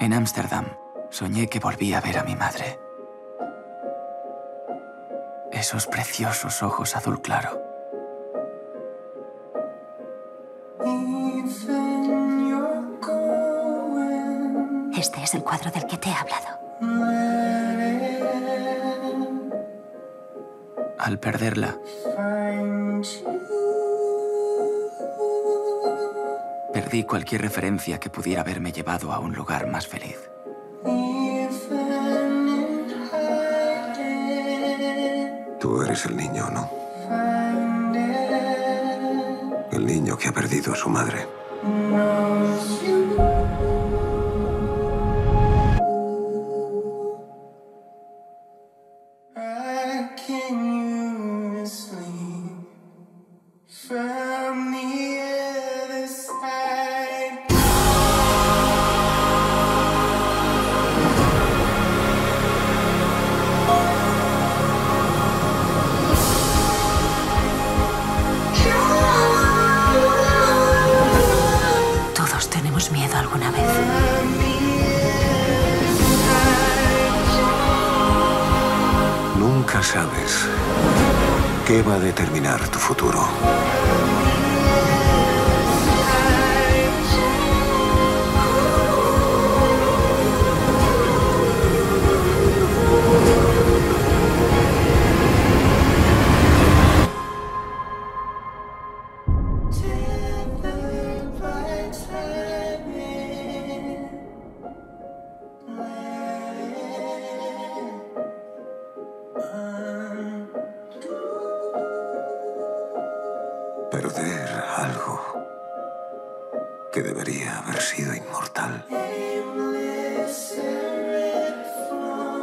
En Ámsterdam, soñé que volvía a ver a mi madre. Esos preciosos ojos azul claro. Este es el cuadro del que te he hablado. Al perderla, perdí cualquier referencia que pudiera haberme llevado a un lugar más feliz. Tú eres el niño, ¿no? El niño que ha perdido a su madre. Nunca sabes qué va a determinar tu futuro. Perder algo que debería haber sido inmortal.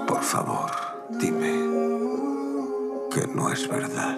Por favor, dime que no es verdad.